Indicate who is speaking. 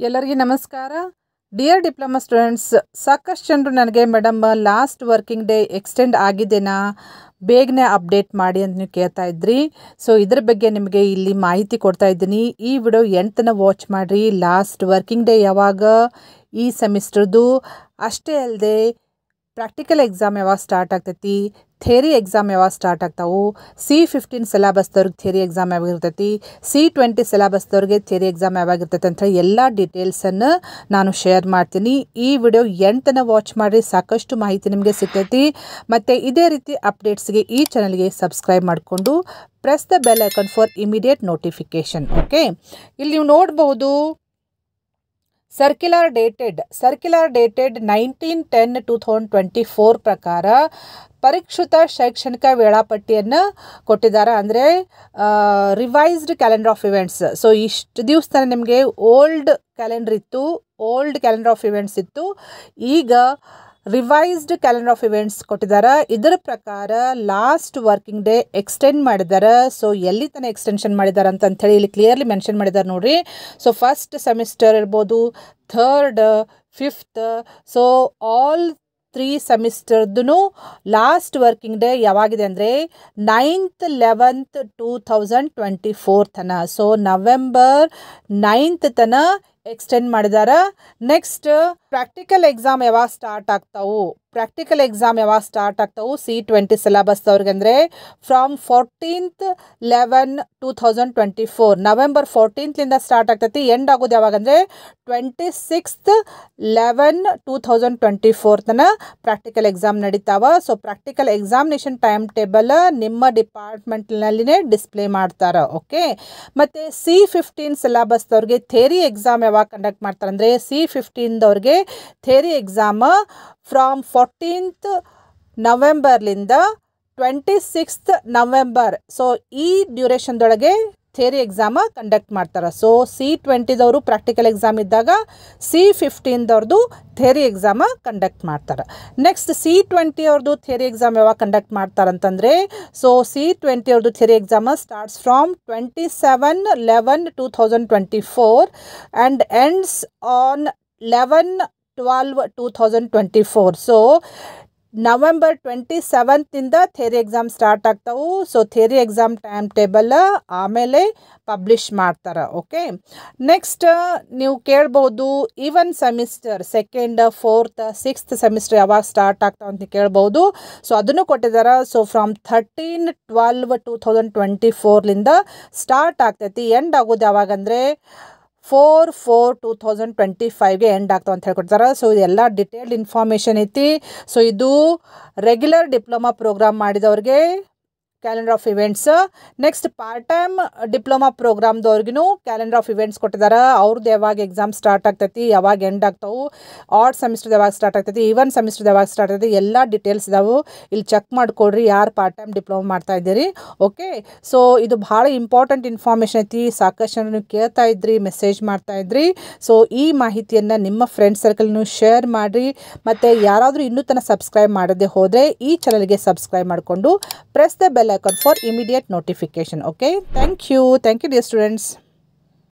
Speaker 1: ಎಲ್ಲರಿಗೂ ನಮಸ್ಕಾರ. Dear diploma students ಸಾಕಷ್ಟು ಜನರು ನನಗೆ madam last working day extend ಆಗಿದೆನಾ? ಬೇಗನೆ ಅಪ್ಡೇಟ್ ಮಾಡಿ ಅಂತ ನೀವು ಕೇಳ್ತಾ ಇದ್ರಿ. ಸೊ ಇದ್ರ ಬಗ್ಗೆ ನಿಮಗೆ ಇಲ್ಲಿ ಮಾಹಿತಿ ಕೊಡ್ತಾ ಇದ್ದೀನಿ. ಈ ವಿಡಿಯೋ ಎಂಟನ ವಾಚ್ ಮಾಡಿರಿ. ಲಾಸ್ಟ್ ವರ್ಕಿಂಗ್ ಡೇ ಯಾವಾಗ? ಈ ಸೆಮಿಸ್ಟರ್ದು ಅಷ್ಟೇ ಅಲ್ಲದೆ ಪ್ರಾಕ್ಟಿಕಲ್ ಎಕ್ಸಾಮ್ ಯಾವಾಗ ಸ್ಟಾರ್ಟ್ ಆಗ್ತೈತಿ? ಥೇರಿ ಎಕ್ಸಾಮ್ ಯಾವಾಗ ಸ್ಟಾರ್ಟ್ ಆಗ್ತಾವು? ಸಿ ಫಿಫ್ಟೀನ್ ಸಿಲೆಬಸ್ದವ್ರಿಗೆ ಥೇರಿ ಎಕ್ಸಾಮ್ ಯಾವಾಗ ಇರ್ತೈತಿ? ಸಿ ಟ್ವೆಂಟಿ ಸಿಲೆಬಸ್ದವ್ರಿಗೆ ಥೇರಿ ಎಕ್ಸಾಮ್ ಯಾವಾಗ ಇರ್ತೈತೆ ಅಂತ ಎಲ್ಲ ಡೀಟೇಲ್ಸನ್ನು ನಾನು ಶೇರ್ ಮಾಡ್ತೀನಿ. ಈ ವಿಡಿಯೋ ಎಂಟನ ವಾಚ್ ಮಾಡಿ ಸಾಕಷ್ಟು ಮಾಹಿತಿ ನಿಮಗೆ ಸಿಗ್ತೈತಿ. ಮತ್ತು ಇದೇ ರೀತಿ ಅಪ್ಡೇಟ್ಸ್ಗೆ ಈ ಚಾನಲ್ಗೆ ಸಬ್ಸ್ಕ್ರೈಬ್ ಮಾಡಿಕೊಂಡು press the bell icon for immediate notification okay ಇಲ್ಲಿ ನೀವು ನೋಡ್ಬೋದು circular dated circular dated nineteen ten two thousand twenty four ಪ್ರಕಾರ ಪರಿಷ್ಕೃತ ಶೈಕ್ಷಣಿಕ ವೇಳಾಪಟ್ಟಿಯನ್ನು ಕೊಟ್ಟಿದ್ದಾರೆ. ಅಂದರೆ revised calendar of events so ಇಷ್ಟು ದಿವಸ ನಿಮಗೆ ಓಲ್ಡ್ ಕ್ಯಾಲೆಂಡರ್ ಇತ್ತು ಓಲ್ಡ್ ಕ್ಯಾಲೆಂಡರ್ ಆಫ್ ಇವೆಂಟ್ಸ್ ಇತ್ತು. ಈಗ ರಿವೈಸ್ಡ್ ಕ್ಯಾಲೆಂಡರ್ ಆಫ್ ಇವೆಂಟ್ಸ್ ಕೊಟ್ಟಿದ್ದಾರೆ. ಇದರ ಪ್ರಕಾರ ಲಾಸ್ಟ್ ವರ್ಕಿಂಗ್ ಡೇ ಎಕ್ಸ್ಟೆಂಡ್ ಮಾಡಿದ್ದಾರೆ. ಸೊ ಎಲ್ಲಿ ತನಕ ಎಕ್ಸ್ಟೆನ್ಷನ್ ಮಾಡಿದ್ದಾರೆ ಅಂತ ಹೇಳಿ ಇಲ್ಲಿ ಕ್ಲಿಯರ್ಲಿ ಮೆನ್ಷನ್ ಮಾಡಿದ್ದಾರೆ ನೋಡಿ ಸೊ ಫಸ್ಟ್ ಸೆಮಿಸ್ಟರ್ ಇರ್ಬೋದು third fifth so all three ಸೆಮಿಸ್ಟರ್ದು last working day ಯಾವಾಗಿದೆ ಅಂದರೆ ninth eleventh two thousand twenty four ತನ. ಸೊ ನವೆಂಬರ್ ನೈನ್ತ್ ತನ ಎಕ್ಸ್ಟೆಂಡ್ ಮಾಡಿದಾರ. ನೆಕ್ಸ್ಟ್ ಪ್ರಾಕ್ಟಿಕಲ್ ಎಕ್ಸಾಮ್ ಯಾವಾಗ ಸ್ಟಾರ್ಟ್ ಆಗ್ತಾವು? ಪ್ರಾಕ್ಟಿಕಲ್ ಎಕ್ಸಾಮ್ ಯಾವಾಗ ಸ್ಟಾರ್ಟ್ ಆಗ್ತಾವು? ಸಿ ಟ್ವೆಂಟಿ ಸಿಲೆಬಸ್ದವ್ರಿಗೆ ಅಂದರೆ from fourteenth eleven two thousand twenty four November ಫೋರ್ಟೀನ್ತ್ಲಿಂದ start ಆಗ್ತೈತಿ. ಎಂಡ್ ಆಗೋದು ಯಾವಾಗ ಅಂದರೆ twenty sixth eleven two thousand twenty four practical exam ನಡೀತಾವ. So practical examination time table ನಿಮ್ಮ ಡಿಪಾರ್ಟ್ಮೆಂಟ್ನಲ್ಲಿನೇ ಡಿಸ್ಪ್ಲೇ ಮಾಡ್ತಾರೆ. ಓಕೆ ಮತ್ತು ಸಿ ಫಿಫ್ಟೀನ್ ಸಿಲೆಬಸ್ದವ್ರಿಗೆ ಥೇರಿ ಎಕ್ಸಾಮ್ ಕಂಡಕ್ಟ್ ಮಾಡ್ತಾರೆ ಅಂದರೆ ಸಿ ಫಿಫ್ಟೀನ್ದವ್ರಿಗೆ ಥೇರಿ ಎಕ್ಸಾಮ್ ಫ್ರಾಮ್ ಫೋರ್ಟೀನ್ತ್ ನವೆಂಬರ್ಲಿಂದ ಟ್ವೆಂಟಿ ಸಿಕ್ಸ್ತ್ ನವೆಂಬರ್ ಸೊ ಈ ಡ್ಯೂರೇಷನ್ದೊಳಗೆ ಥೇರಿ ಎಕ್ಸಾಮ ಕಂಡಕ್ಟ್ ಮಾಡ್ತಾರೆ. ಸೊ ಸಿ ಟ್ವೆಂಟಿದವರು ಪ್ರಾಕ್ಟಿಕಲ್ ಎಕ್ಸಾಮ್ ಇದ್ದಾಗ ಸಿ ಫಿಫ್ಟೀನ್ದವ್ರದ್ದು ಥಿಯರಿ ಎಕ್ಸಾಮ ಕಂಡಕ್ಟ್ ಮಾಡ್ತಾರೆ. ನೆಕ್ಸ್ಟ್ ಸಿ ಟ್ವೆಂಟಿ ಅವ್ರದ್ದು ಥೇರಿ ಎಕ್ಸಾಮ್ ಯಾವಾಗ ಕಂಡಕ್ಟ್ ಮಾಡ್ತಾರೆ ಅಂತಂದರೆ ಸೊ ಸಿ ಟ್ವೆಂಟಿ ಅವ್ರದ್ದು theory exam starts from twenty seven eleven two thousand twenty four and ends on eleven twelve two thousand twenty four so November twenty ಸೆವೆಂತಿಂದ theory exam start ಆಗ್ತಾವು. So theory exam time table ಆಮೇಲೆ publish ಮಾಡ್ತಾರೆ okay next ನೀವು ಕೇಳ್ಬೋದು even semester second fourth sixth semester ಯಾವಾಗ start ಆಗ್ತಾವ ಅಂತ ಕೇಳ್ಬೋದು. So ಅದನ್ನು ಕೊಟ್ಟಿದ್ದಾರೆ so from thirteen twelve two thousand twenty ಫೋರ್ಲಿಂದ start ಆಗ್ತೈತಿ. ಎಂಡ್ ಆಗೋದು ಯಾವಾಗಂದರೆ four four two thousand twenty ಫೈವ್ಗೆ end ಆಗ್ತಾವೆ ಅಂತ ಹೇಳ್ಕೊಡ್ತಾರೆ. ಸೊ ಇದೆಲ್ಲ ಡಿಟೇಲ್ಡ್ ಇನ್ಫಾರ್ಮೇಷನ್ ಐತಿ. ಸೊ ಇದು regular diploma program ಮಾಡಿದವ್ರಿಗೆ calendar of events next part time diploma ಪ್ರೋಗ್ರಾಮ್ದವ್ರಿಗೂ calendar of events ಕೊಟ್ಟಿದ್ದಾರೆ ಅವ್ರದ್ದು ಯಾವಾಗ ಎಕ್ಸಾಮ್ ಸ್ಟಾರ್ಟ್ ಆಗ್ತೈತಿ, ಯಾವಾಗ ಎಂಡ್ ಆಗ್ತಾವೆ ಆರ್ಡ್ ಸೆಮಿಸ್ಟರ್ ಯಾವಾಗ ಸ್ಟಾರ್ಟ್ ಆಗ್ತೈತಿ ಈವನ್ ಸೆಮಿಸ್ಟರ್ ಯಾವಾಗ ಸ್ಟಾರ್ಟ್ ಆಗ್ತೈತಿ, ಎಲ್ಲ ಡೀಟೇಲ್ಸ್ ಇದಾವೆ. ಇಲ್ಲಿ ಚೆಕ್ ಮಾಡಿಕೊಡ್ರಿ ಯಾರು ಪಾರ್ಟ್ ಟೈಮ್ ಡಿಪ್ಲೊಮಾ ಮಾಡ್ತಾ ಇದ್ದೀರಿ. ಓಕೆ ಸೊ ಇದು ಭಾಳ ಇಂಪಾರ್ಟೆಂಟ್ ಇನ್ಫಾರ್ಮೇಷನ್ ಐತಿ. ಸಾಕಷ್ಟು ಜನ ಕೇಳ್ತಾ ಇದ್ರಿ ಮೆಸೇಜ್ ಮಾಡ್ತಾ ಇದ್ರಿ. ಸೊ ಈ ಮಾಹಿತಿಯನ್ನು ನಿಮ್ಮ ಫ್ರೆಂಡ್ ಸರ್ಕಲ್ನು ಶೇರ್ ಮಾಡಿರಿ. ಮತ್ತು ಯಾರಾದರೂ ಇನ್ನೂ ತನಕ ಸಬ್ಸ್ಕ್ರೈಬ್ ಮಾಡದೆ ಹೋದರೆ ಈ ಚಾನಲ್ಗೆ ಸಬ್ಸ್ಕ್ರೈಬ್ ಮಾಡಿಕೊಂಡು press the bell icon for immediate notification okay? Thank you. Thank you dear students